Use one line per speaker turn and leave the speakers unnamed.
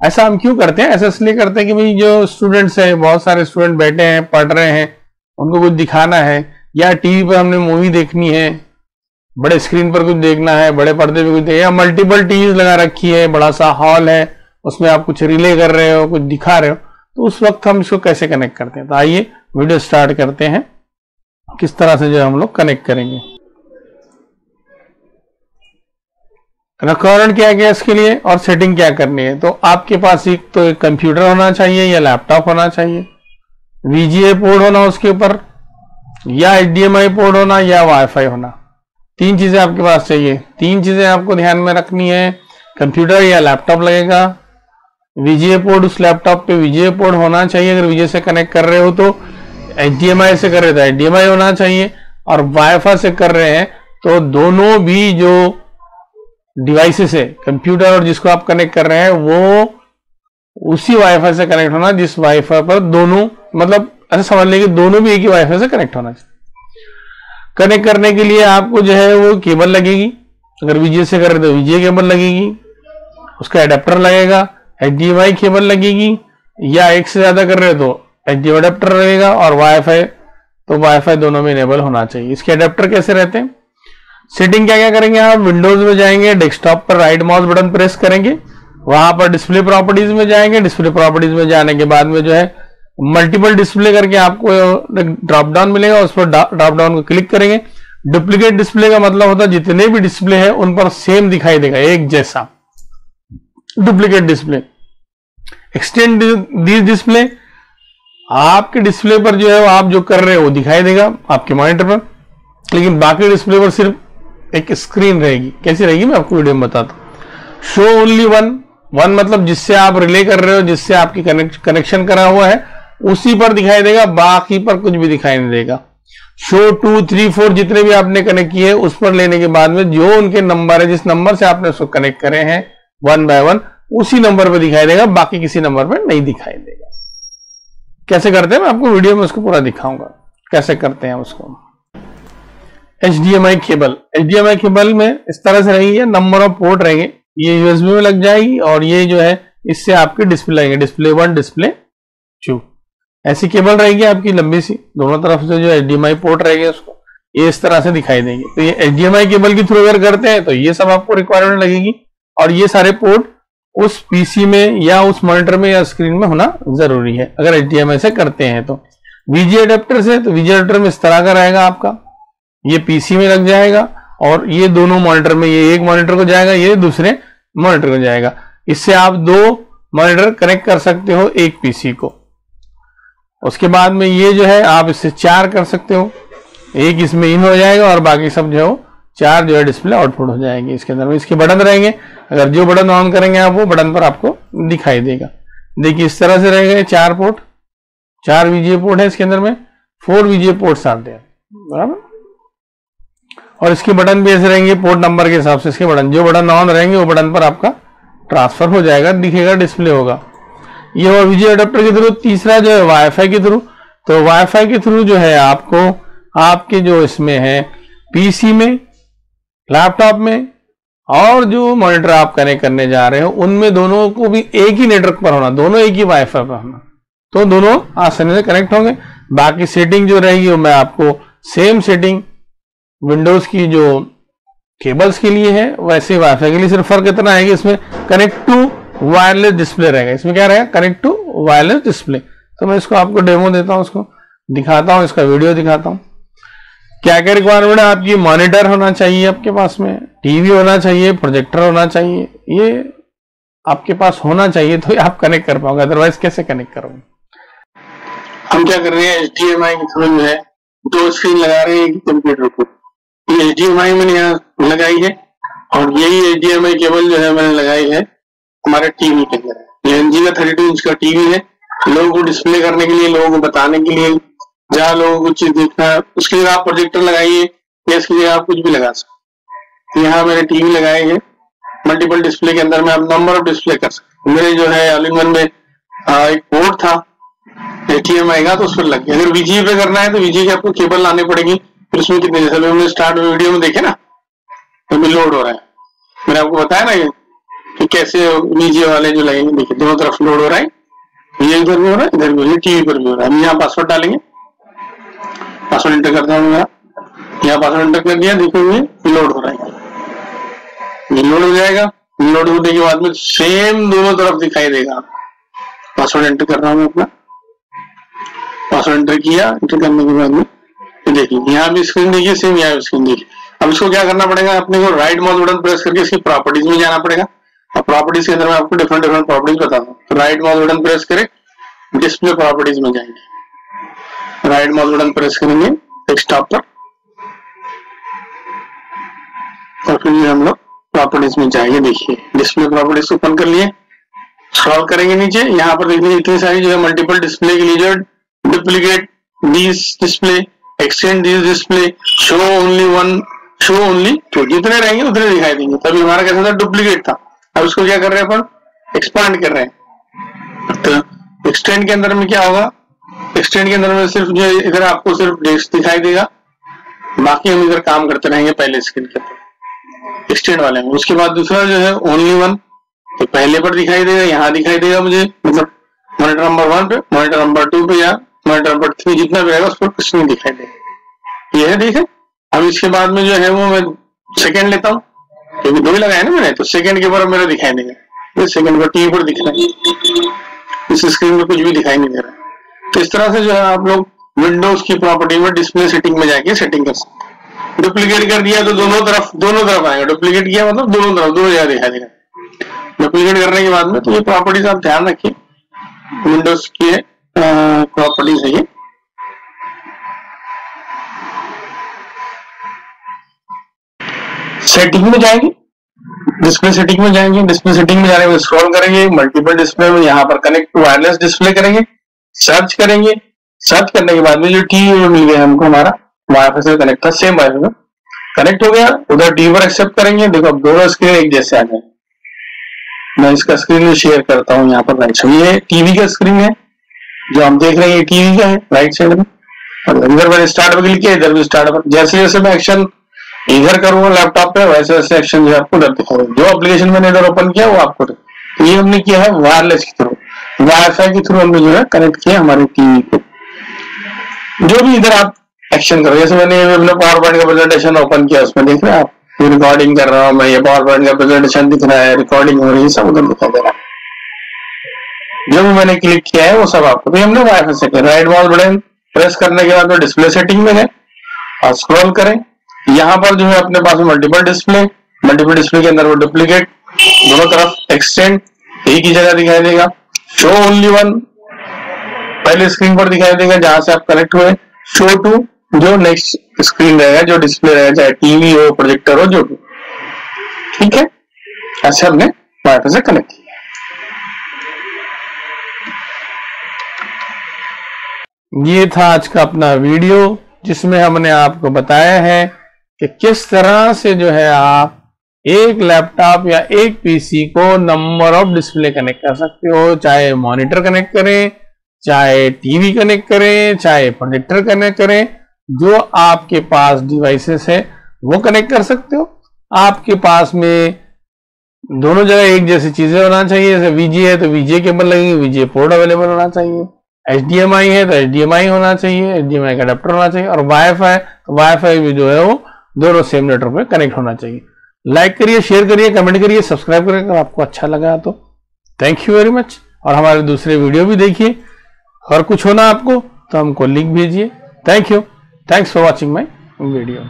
ऐसा हम क्यों करते हैं? ऐसा इसलिए करते हैं कि भाई जो स्टूडेंट्स हैं, बहुत सारे स्टूडेंट बैठे हैं, पढ़ रहे हैं, उनको कुछ दिखाना है, या टीवी पर हमने मूवी देखनी है, बड़े स्क्रीन पर कुछ देखना है, बड़े पर्दे पे कुछ देखना या मल्टीपल टीवी लगा रखी है, बड़ा सा हॉल है, उसमें आप कुछ रिले कर रहे हो, कुछ दिखा रहे हो तो उस वक्त हम इसको कैसे कनेक्ट करते हैं? तो आइए वीडियो स्टार्ट करते हैं, किस तरह से जो हम लोग कनेक्ट करेंगे। रिक्वायरमेंट क्या क्या इसके लिए और सेटिंग क्या करनी है तो आपके पास एक तो एक कंप्यूटर होना चाहिए या लैपटॉप होना चाहिए वीजीए पोर्ट होना उसके ऊपर, या एच पोर्ट होना या वाईफाई होना। तीन चीज़ें आपके पास चाहिए। तीन चीज़ें आपको ध्यान में रखनी है कंप्यूटर या लैपटॉप लगेगा। वीजीए पोर्ट उस लैपटॉप पे वीजीए पोर्ट होना चाहिए, अगर वीजे से कनेक्ट कर रहे हो तो एच से कर रहे तो एच होना चाहिए और वाईफाई से कर रहे हैं तो दोनों भी जो डिवाइसेस है, कंप्यूटर और जिसको आप कनेक्ट कर रहे हैं, वो उसी वाईफाई से कनेक्ट होना, जिस वाईफाई पर दोनों मतलब ऐसा समझ लें कि दोनों भी एक ही वाईफाई से कनेक्ट होना चाहिए। कनेक्ट करने के लिए आपको जो है वो केबल लगेगी। अगर वीजे से कर रहे तो वीजे केबल लगेगी। उसका एडेप्टर लगेगा एच केबल लगेगी। या एक से ज़्यादा कर रहे तो एच एडेप्टर लगेगा और वाईफाई तो वाईफाई दोनों में इनेबल होना चाहिए। इसके एडेप्टर कैसे रहते हैं? सेटिंग क्या क्या करेंगे आप? विंडोज़ में जाएँगे डेस्कटॉप पर राइट माउस बटन प्रेस करेंगे। वहाँ पर डिस्प्ले प्रॉपर्टीज़ में जाएँगे डिस्प्ले प्रॉपर्टीज़ में जाने के बाद में जो है मल्टीपल डिस्प्ले करके आपको ड्रॉप डाउन मिलेगा, उस पर ड्रॉप डाउन को क्लिक करेंगे। डुप्लीकेट डिस्प्ले का मतलब होता है, जितने भी डिस्प्ले है, उन पर सेम दिखाई देगा, एक जैसा। Duplicate display extend this display आपके डिस्प्ले पर जो है, आप जो कर रहे हो, वो दिखाई देगा आपके मॉनिटर पर। लेकिन बाकी डिस्प्ले पर सिर्फ़ एक स्क्रीन रहेगी। कैसी रहेगी मैं आपको वीडियो में बताता हूँ। शो ओनली वन वन मतलब जिससे आप रिले कर रहे हो, जिससे आपकी कनेक्शन करा हुआ है, उसी पर दिखाई देगा, बाकी पर कुछ भी दिखाई नहीं देगा। शो टू थ्री फोर जितने भी आपने कनेक्ट किए, उस पर लेने के बाद में जो उनके नंबर है, जिस नंबर से आपने उसको कनेक्ट करे हैं वन बाय वन उसी नंबर पर दिखाई देगा, बाकी किसी नंबर पर नहीं दिखाई देगा। कैसे करते हैं? मैं आपको वीडियो में उसको पूरा दिखाऊँगा। कैसे करते हैं उसको? H D M I cable H D M I cable में इस तरह से रहेगी नंबर ऑफ़ पोर्ट रहेंगे। ये यूएसबी में लग जाएगी और ये जो है, इससे आपके डिस्प्ले लगेंगे डिस्प्ले वन डिस्प्ले टू ऐसी केबल रहेगी आपकी लंबी सी। दोनों तरफ़ से जो H D M I port रहेगी उसको। ये इस तरह से दिखाई देंगे। तो ये H D M I cable के थ्रू अगर करते हैं तो ये सब आपको रिक्वायरमेंट लगेगी। और ये सारे पोर्ट उस पीसी में या उस मॉनिटर में या स्क्रीन में होना ज़रूरी है। अगर आई से करते हैं तो। वीजी अडेप्टर से तो वीजी अडेप्टर में इस तरह का रहेगा आपका। ये पीसी में लग जाएगा और ये दोनों मॉनिटर में, ये एक मॉनिटर को जाएगा, ये दूसरे मॉनिटर को जाएगा। इससे आप दो मॉनिटर कनेक्ट कर सकते हो एक पीसी को। उसके बाद में ये जो है, आप इससे चार कर सकते हो। एक इसमें इन हो जाएगा और बाकी सब जो है चार जो है डिस्प्ले आउटपुट हो जाएँगे। इसके अंदर में इसके बटन रहेंगे। अगर जो बटन ऑन करेंगे आप, वो बटन पर आपको दिखाई देगा। देखिए, इस तरह से रहेगा ये चार पोर्ट चार वीजीए पोर्ट है इसके अंदर में। फोर वीजीए पोर्ट्स आते हैं। बराबर? और इसके बटन भी ऐसे रहेंगे, पोर्ट नंबर के हिसाब से इसके बटन। जो बटन ऑन रहेंगे, वो बटन पर आपका ट्रांसफ़र हो जाएगा, दिखेगा, डिस्प्ले होगा। ये हुआ वीजी अडेप्टर के थ्रू, तीसरा जो है वाईफाई के थ्रू। तो वाईफाई के थ्रू जो है आपको, आपके जो इसमें है पीसी में लैपटॉप में, और जो मॉनिटर आप कनेक्ट करने जा रहे हो, उनमें दोनों को भी एक ही नेटवर्क पर होना, दोनों एक ही वाईफाई पर होना। तो दोनों आसानी से कनेक्ट होंगे। बाकी सेटिंग जो रहेगी, वो मैं आपको सेम सेटिंग विंडोज़ की जो केबल्स के लिए है, वैसे वाईफाई के लिए सिर्फ़ फ़र्क इतना है कि इसमें कनेक्ट टू वायरलेस डिस्प्ले रहेगा। इसमें क्या रहेगा? कनेक्ट टू वायरलेस डिस्प्ले तो मैं इसको आपको डेमो देता हूँ उसको दिखाता हूँ, इसका वीडियो दिखाता हूँ। क्या क्या रिक्वायरमेंट है? आपकी मॉनिटर होना चाहिए आपके पास में टीवी होना चाहिए प्रोजेक्टर होना चाहिए, ये आपके पास होना चाहिए तो आप कनेक्ट कर पाओगे अदरवाइज़ कैसे कनेक्ट करोगे? हम क्या कर रहे हैं? एच डी एम आई के थ्रू जो है, दो स्क्रीन लगा रहे हैं कंप्यूटर को। एच मैंने यहाँ लगाई है और यही एच डी केबल जो है मैंने लगाई है हमारे टीवी के अंदर एल जी का थर्टी टू इंच का टीवी है। लोगों को डिस्प्ले करने के लिए, लोगों को बताने के लिए, जहाँ लोगों को चीज़ देखना है, उसके लिए आप प्रोजेक्टर लगाइए या इसके लिए आप कुछ भी लगा सकते यहाँ मैंने टीवी लगाई है। मल्टीपल डिस्प्ले के अंदर में आप नंबर ऑफ़ डिस्प्ले कर सकते मेरे जो है वन में एक बोर्ड था एटीएम आएगा तो उस पर लग गया। अगर वीजी पे करना है तो वीजी की आपको केबल लानी पड़ेगी। उसमें कितने, जैसे हमने स्टार्ट वीडियो में देखे ना अभी लोड हो रहा है। मैंने आपको बताया ना कि कैसे वीजे वाले जो लगेंगे देखिए, दोनों तरफ़ लोड हो रहा है। ये इधर भी हो रहा है, इधर भी हो रहा है टीवी पर भी हो रहा है। हम यहाँ पासवर्ड डालेंगे। पासवर्ड एंटर करता हूँ यहाँ पासवर्ड एंटर कर दिया, देखो ये लोड हो रहा है। ये लोड हो जाएगा। लोड होने के बाद में सेम दोनों तरफ़ दिखाई देगा। पासवर्ड एंटर कर रहा हूँ अपना। पासवर्ड एंटर किया एंटर करने के बाद में। देखिए। यहाँ भी स्क्रीन देखिए सेम यहाँ भी स्क्रीन देखिए। अब इसको क्या करना पड़ेगा? अपने को राइट माउस बटन प्रेस करके इसकी प्रॉपर्टीज़ में जाना पड़ेगा। और प्रॉपर्टीज़ के अंदर मैं आपको डिफरेंट डिफरेंट प्रॉपर्टीज़ बताता हूँ राइट माउस बटन प्रेस करें डिस्प्ले प्रॉपर्टीज़ में जाएँगे। राइट माउस बटन प्रेस करेंगे डेस्कटॉप पर। और फिर हम लोग प्रॉपर्टीज़ में जाएँगे, देखिए। डिस्प्ले प्रॉपर्टीज़ ओपन कर लिए। स्क्रॉल करेंगे नीचे। यहाँ पर देखिए, इतनी सारी जो है मल्टीपल डिस्प्ले के लिए जो duplicate display extend this display show only one show only two जितने रहेंगे उतने दिखाई देंगे। तभी हमारा कैसा था डुप्लीकेट था। अब इसको क्या कर रहे हैं अपन? एक्सपांड कर रहे हैं। तो एक्सटेंड के अंदर में क्या होगा? एक्सटेंड के अंदर में सिर्फ़ जो इधर आपको सिर्फ़ डेस्क दिखाई देगा। बाकी हम इधर काम करते रहेंगे पहले स्क्रीन के अंदर। एक्सटेंड वाले में उसके बाद दूसरा जो है ओनली वन तो पहले पर दिखाई देगा, यहाँ दिखाई देगा मुझे। मतलब मॉनिटर नंबर वन पे मॉनिटर नंबर टू पे या मॉनिटर नंबर थ्री जितना भी रहेगा उस पर कुछ नहीं दिखाई देगा। ये है देखे अब इसके बाद में जो है वो मैं सेकंड लेता हूँ। क्योंकि दो ही लगाया ना मैंने तो सेकंड के ऊपर मेरा दिखाई नहीं दे सेकंड पर टीवी पर दिख रहा है। इस स्क्रीन में कुछ भी दिखाई नहीं दे रहा तो इस तरह से जो है आप लोग विंडोज़ की प्रॉपर्टी में डिस्प्ले सेटिंग में जाके सेटिंग कर सकते हैं। डुप्लीकेट कर दिया तो दोनों तरफ़ दोनों तरफ़ आएगा। डुप्लीकेट किया मतलब दोनों तरफ़, दोनों जगह दिखाई देगा। डुप्लीकेट करने के बाद में तो ये प्रॉपर्टीज़ आप ध्यान रखिए। विंडोज़ की प्रॉपर्टीज़ है ये सेटिंग में जाएँगे। डिस्प्ले सेटिंग में जाएँगे। डिस्प्ले सेटिंग में जाने में स्क्रॉल करेंगे। मल्टीपल डिस्प्ले में यहाँ पर कनेक्ट वायरलेस डिस्प्ले करेंगे। सर्च करेंगे। सर्च करने के बाद में जो में मिल गया हमको हमारा वाईफाई से कनेक्ट था सेम वाईफाई में। कनेक्ट हो गया। उधर टीवी पर एक्सेप्ट करेंगे। देखो, अब दोनों स्क्रीन एक जैसे आ जाए मैं इसका स्क्रीन शेयर करता हूँ यहाँ पर राइट ये टीवी का स्क्रीन है। जो हम देख रहे हैं टीवी का है राइट साइड में। और इधर मैंने स्टार्ट पर क्लिक किया, इधर भी स्टार्ट पर जैसे जैसे मैं एक्शन इधर करूँगा लैपटॉप पे, वैसे वैसे एक्शन जो आपको डर दिखाएगा जो एप्लीकेशन मैंने इधर ओपन किया, वो आपको तो ये हमने किया है वायरलेस के थ्रू वाईफाई के थ्रू हमने जो है कनेक्ट किया हमारे टीवी को जो भी इधर आप एक्शन करो, जैसे मैंने पावर पॉइंट का प्रेजेंटेशन ओपन किया, उसमें देख रहे हैं आप। रिकॉर्डिंग कर रहा हूँ मैं, ये पावर पॉइंट का प्रेजेंटेशन दिख रहा है रिकॉर्डिंग हो रही है, सब उधर दिखाई दे रहा है। जो भी मैंने क्लिक किया है, वो सब आपको तो हमने वाईफाई से राइट माउस बटन प्रेस करने के बाद में डिस्प्ले सेटिंग में है। और स्क्रॉल करें। यहाँ पर जो है अपने पास मल्टीपल डिस्प्ले मल्टीपल डिस्प्ले के अंदर वो डुप्लीकेट दोनों तरफ़ एक्सटेंड एक ही जगह दिखाई देगा। शो ओनली वन पहले स्क्रीन पर दिखाई देगा, जहाँ से आप कनेक्ट हुए। शो टू जो नेक्स्ट स्क्रीन रहेगा, जो डिस्प्ले रहेगा, चाहे टीवी हो प्रोजेक्टर हो, जो भी। ठीक है? ऐसे हमने वाईफाई से कनेक्ट किया।
ये था आज का अपना वीडियो, जिसमें हमने आपको बताया है कि किस तरह से जो है आप एक लैपटॉप या एक पीसी को नंबर ऑफ़ डिस्प्ले कनेक्ट कर सकते हो। चाहे मॉनिटर कनेक्ट करें, चाहे टीवी कनेक्ट करें, चाहे प्रोजेक्टर कनेक्ट करें, जो आपके पास डिवाइसेस है, वो कनेक्ट कर सकते हो। आपके पास में दोनों जगह एक जैसी चीज़ें होना चाहिए, जैसे वीजे है तो वीजे केबल लगेंगे वीजे पोर्ट अवेलेबल होना चाहिए। HDMI है तो HDMI होना चाहिए एच डी एम का अडेप्टर होना चाहिए, और वाईफाई तो वाईफाई भी जो है वो दोनों सेम नेटवर्क पे कनेक्ट होना चाहिए। लाइक करिए शेयर करिए कमेंट करिए सब्सक्राइब करिए, अगर आपको अच्छा लगा तो। थैंक यू वेरी मच और हमारे दूसरे वीडियो भी देखिए। और कुछ होना आपको तो हमको लिंक भेजिए। Thank you thanks for watching my video